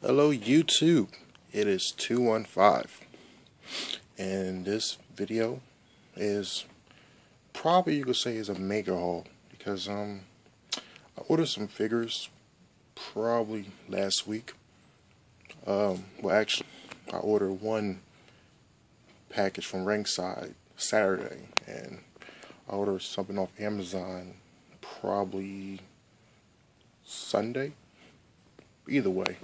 Hello YouTube, it is 215 and this video is probably you could say is a mega haul because um I ordered some figures probably last week. Um well actually I ordered one package from Ringside Saturday and I ordered something off Amazon probably Sunday. Either way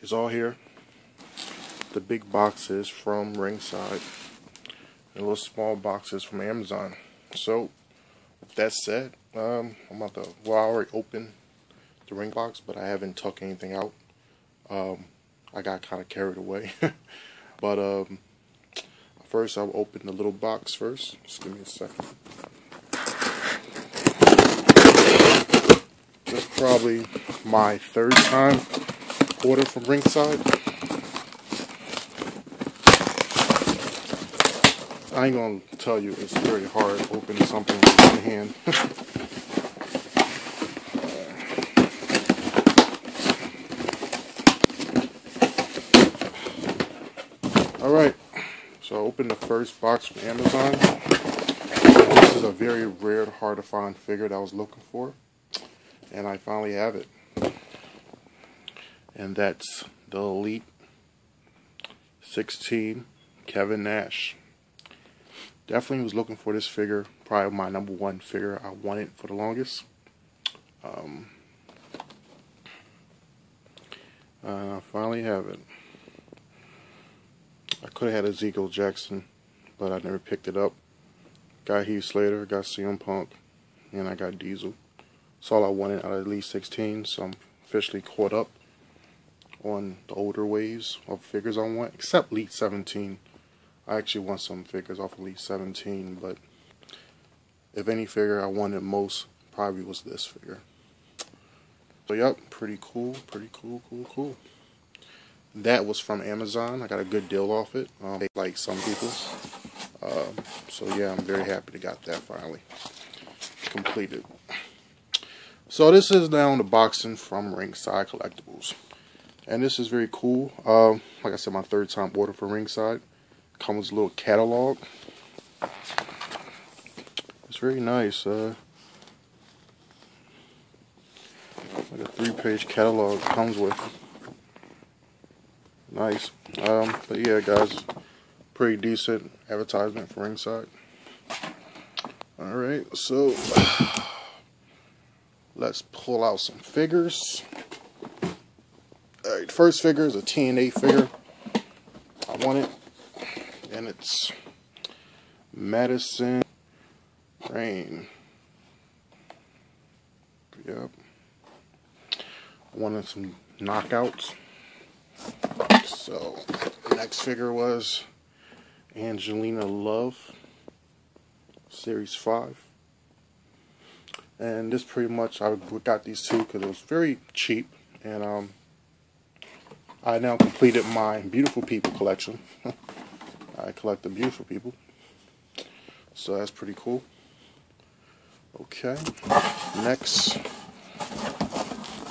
is all here. The big boxes from Ringside and little small boxes from Amazon. So, with that said, um, I'm about to, well, I already opened the ring box, but I haven't tucked anything out. Um, I got kind of carried away. but, um, first I'll open the little box first. Just give me a second. This is probably my third time order from Ringside. I ain't gonna tell you it's very hard opening something with one hand. Alright, so I opened the first box from Amazon. This is a very rare, hard to find figure that I was looking for. And I finally have it and that's the Elite 16 Kevin Nash. Definitely was looking for this figure, probably my number one figure I wanted for the longest. Um, I finally have it. I could have had Ezekiel Jackson, but I never picked it up. Got Heath Slater, got CM Punk, and I got Diesel. That's all I wanted out of Elite 16, so I'm officially caught up on the older waves of figures I want, except Elite 17. I actually want some figures off Elite 17, but if any figure I wanted most, probably was this figure. So yep, pretty cool, pretty cool, cool, cool. That was from Amazon. I got a good deal off it, um, like some people. Um, so yeah, I'm very happy to got that finally completed. So this is now the boxing from Ringside Collectibles and this is very cool. Um, like I said, my third time order for Ringside. Comes with a little catalog. It's very nice. Uh, like a three-page catalog comes with. Nice. Um, but yeah, guys, pretty decent advertisement for Ringside. All right, so let's pull out some figures. First figure is a TNA figure. I want it. And it's Madison Rayne. Yep. Wanted some knockouts. So, next figure was Angelina Love, Series 5. And this pretty much, I got these two because it was very cheap. And um, I now completed my Beautiful People collection. I collect the beautiful people. So that's pretty cool. Okay. Next.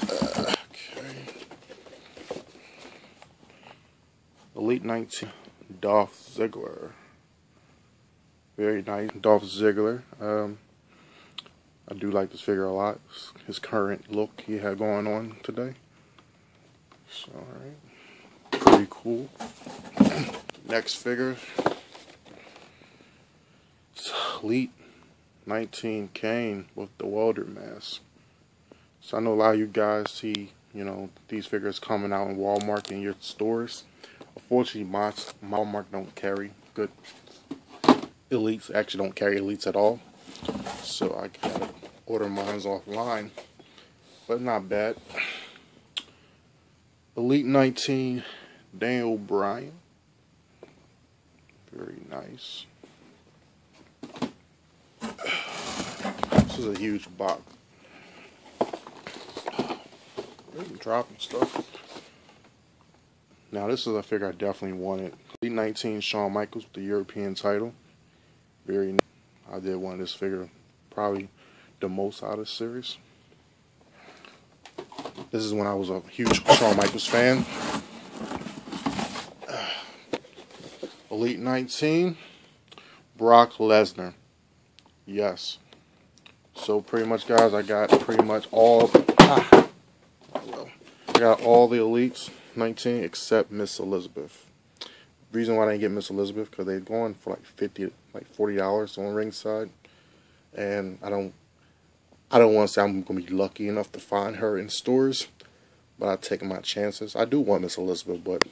Uh, okay. Elite 19. Dolph Ziggler. Very nice. Dolph Ziggler. Um, I do like this figure a lot. His current look he had going on today. So, alright. Pretty cool. Next figure. It's Elite 19 Kane with the welder mask. So I know a lot of you guys see, you know, these figures coming out in Walmart in your stores. Unfortunately, my, Walmart don't carry good elites. Actually, don't carry elites at all. So I gotta order mine offline. But not bad. Elite 19, Daniel Bryan. Very nice. This is a huge box. Dropping stuff. Now this is a figure I definitely wanted. Elite 19, Shawn Michaels with the European title. Very nice. I did want this figure probably the most out of the series. This is when I was a huge Shawn Michaels fan. Elite 19, Brock Lesnar. Yes. So pretty much, guys, I got pretty much all. Ah, well, I got all the elites 19 except Miss Elizabeth. Reason why I didn't get Miss Elizabeth because they're going for like 50, like 40 dollars on ringside, and I don't. I don't want to say I'm going to be lucky enough to find her in stores, but I'm taking my chances. I do want Miss Elizabeth, but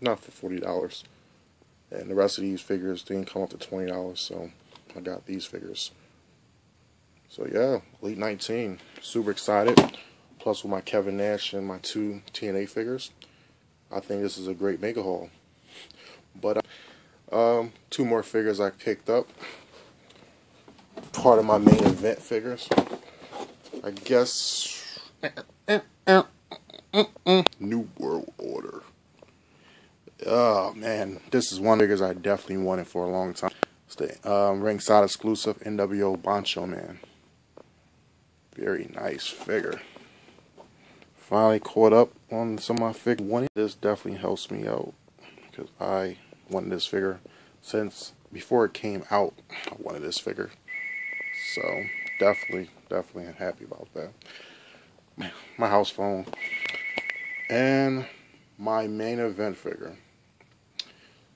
not for forty dollars. And the rest of these figures didn't come up to twenty dollars, so I got these figures. So yeah, Elite 19, super excited. Plus with my Kevin Nash and my two TNA figures, I think this is a great mega haul. But um, two more figures I picked up. Part of my main event figures. I guess New World Order. Oh man, this is one the I definitely wanted for a long time. The um, ringside exclusive NWO Macho Man. Very nice figure. Finally caught up on some of my figures. figure. This definitely helps me out because I wanted this figure since before it came out. I wanted this figure, so definitely, definitely happy about that. My house phone and my main event figure.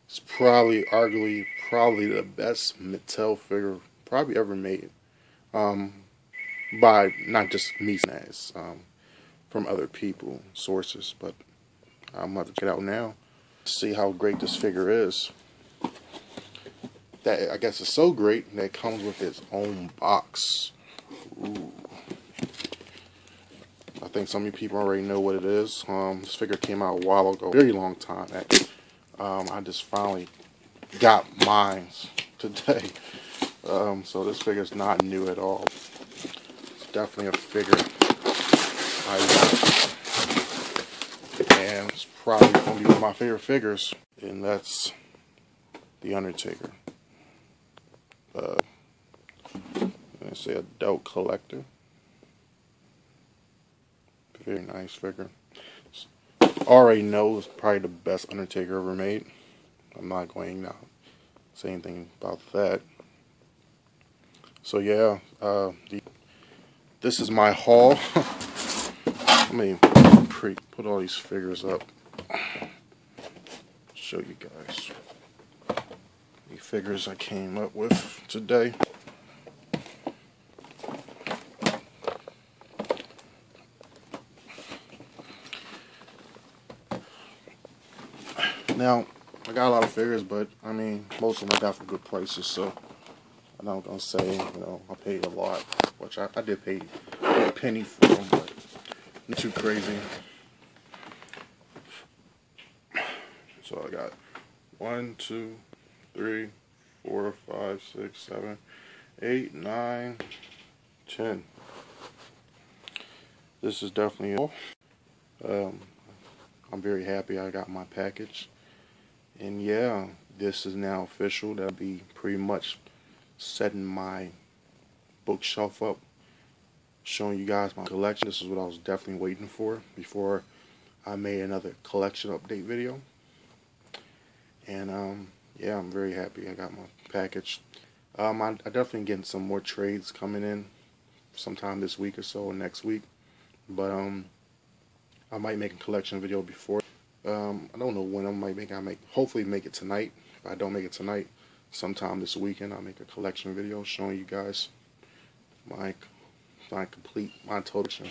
It's probably, arguably, probably the best Mattel figure probably ever made. Um, by not just me, as um, from other people, sources. But I'm about to get out now, see how great this figure is. That I guess is so great that it comes with its own box. Ooh. I think some of you people already know what it is. Um, this figure came out a while ago, very long time. Um, I just finally got mine today. Um, so this figure is not new at all. It's definitely a figure I want. And it's probably going to be one of my favorite figures. And that's The Undertaker. Uh, I say adult collector. Very nice figure already know probably the best Undertaker ever made. I'm not going to say anything about that. So yeah, uh, the, this is my haul. Let me pre put all these figures up. Show you guys the figures I came up with today. Now, I got a lot of figures, but I mean, most of them I got for good prices, so I'm not gonna say, you know, I paid a lot, which I, I did pay a penny for them, but not too crazy. So I got one, two, three, four, five, six, seven, eight, nine, ten. This is definitely all. Um, I'm very happy I got my package. And yeah, this is now official. That'll be pretty much setting my bookshelf up, showing you guys my collection. This is what I was definitely waiting for before I made another collection update video. And um, yeah, I'm very happy I got my package. Um, I, I definitely getting some more trades coming in sometime this week or so or next week. But um, I might make a collection video before um, I don't know when I might make. I make hopefully make it tonight. If I don't make it tonight, sometime this weekend I'll make a collection video showing you guys my my complete my total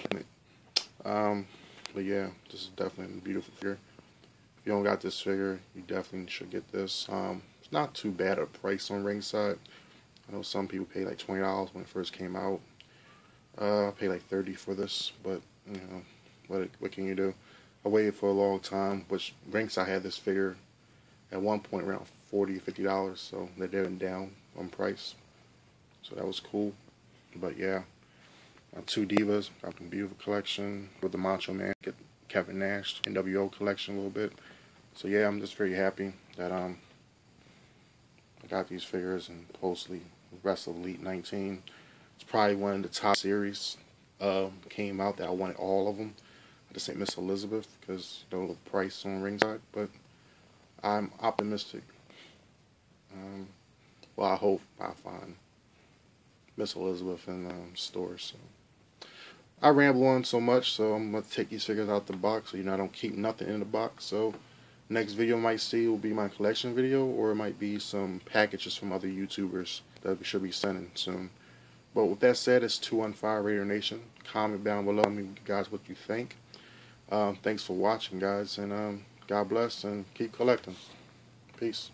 Um, but yeah, this is definitely a beautiful figure. If you don't got this figure, you definitely should get this. Um, it's not too bad a price on ringside. I know some people pay like twenty dollars when it first came out. Uh, I pay like thirty for this, but you know, what what can you do? I waited for a long time, which ranks I had this figure at one point around 40 50 dollars so they're down down on price. So that was cool. But yeah got two divas got a beautiful collection with the macho man get kevin nash nwo collection a little bit. So yeah i'm just very happy that um i got these figures and the rest of elite 19 it's probably one of the top series uh, came out that i wanted all of them I just say Miss Elizabeth because you know the price on ringside, but I'm optimistic. Um, well, I hope I find Miss Elizabeth in um, stores. So. I ramble on so much, so I'm gonna take these figures out the box. So you know, I don't keep nothing in the box. So next video you might see will be my collection video, or it might be some packages from other YouTubers that we should be sending soon. But with that said, it's 215 Raider Nation. Comment down below me guys what you think. Um, thanks for watching, guys, and um, God bless and keep collecting. Peace.